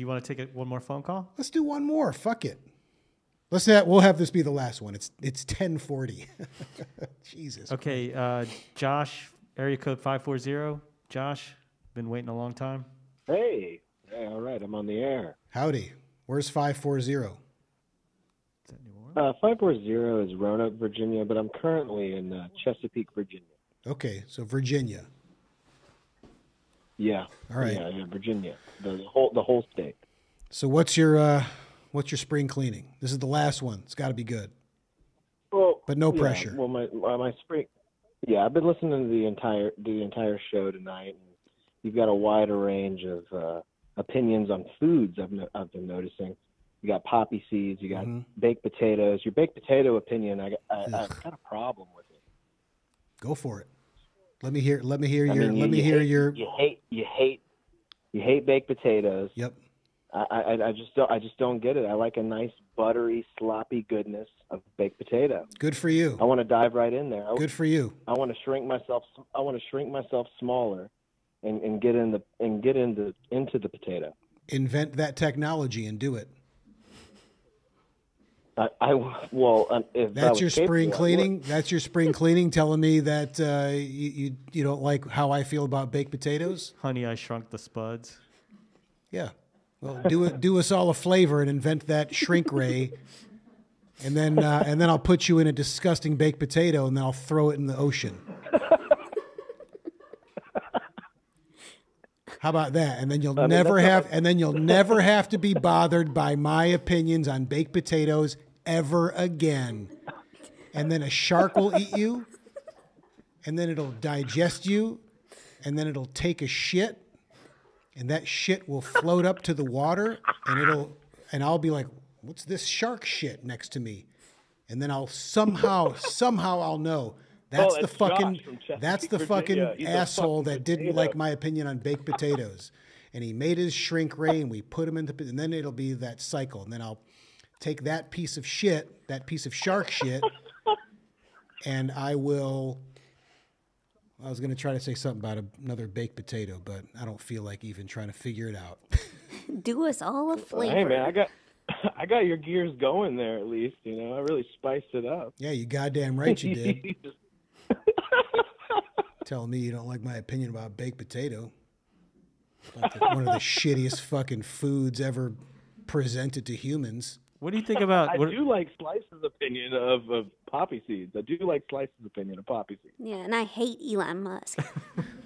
do you want to take a, one more phone call? Let's do one more. Fuck it. Let's that. We'll have this be the last one. It's it's ten forty. Jesus. Okay, uh, Josh, area code five four zero. Josh, been waiting a long time. Hey. Hey, all right, I'm on the air. Howdy. Where's five four zero? Is that New Orleans? Uh, 540 is Roanoke, Virginia, but I'm currently in uh, Chesapeake, Virginia. Okay, so Virginia. Yeah. All right. Yeah, yeah, Virginia. The, the whole the whole state. So what's your uh, what's your spring cleaning? This is the last one. It's got to be good. Well, But no yeah, pressure. Well, my my, my spring. Yeah, I've been listening to the entire the entire show tonight. And you've got a wider range of uh, opinions on foods. I've no, I've been noticing. You got poppy seeds. You got Mhm. baked potatoes. Your baked potato opinion, I, I I've got a problem with it. Go for it. Let me hear. Let me hear I your. mean, you- let me you hear hate- your. You hate you hate you hate baked potatoes. Yep. I, I I just don't I just don't get it. I like a nice buttery sloppy goodness of baked potato. Good for you. I want to dive right in there. I, Good for you. I want to shrink myself. I want to shrink myself smaller, and, and get in the and get into into the potato. Invent that technology and do it. I, I well, um, if That's was your spring capable, I would. cleaning. That's your spring cleaning. Telling me that uh, you, you you don't like how I feel about baked potatoes. Honey, I shrunk the spuds. Yeah. Well, do it. Do us all a flavor and invent that shrink ray, and then uh, and then I'll put you in a disgusting baked potato, and then I'll throw it in the ocean. How about that? And then you'll mean, never have, and then you'll never have to be bothered by my opinions on baked potatoes ever again. And then a shark will eat you, and then it'll digest you, and then it'll take a shit, and that shit will float up to the water, and it'll, and I'll be like, "What's this shark shit next to me?" And then I'll somehow, somehow I'll know. That's, the that's fucking Josh from Chesapeake, that's the Virginia. fucking He's asshole fucking that didn't potato. like my opinion on baked potatoes. And he made his shrink ray and we put him into and then it'll be that cycle. And then I'll take that piece of shit, that piece of shark shit, and I will I was gonna try to say something about another baked potato, but I don't feel like even trying to figure it out. Do us all a flavor. Hey man, I got I got your gears going there at least. You know, I really spiced it up. yeah, you goddamn right you did. Telling me you don't like my opinion about baked potato. Like the- one of the shittiest fucking foods ever presented to humans. What do you think about I what, do like Slice's opinion of, of poppy seeds. I do like Slice's opinion of poppy seeds. Yeah, and I hate Elon Musk.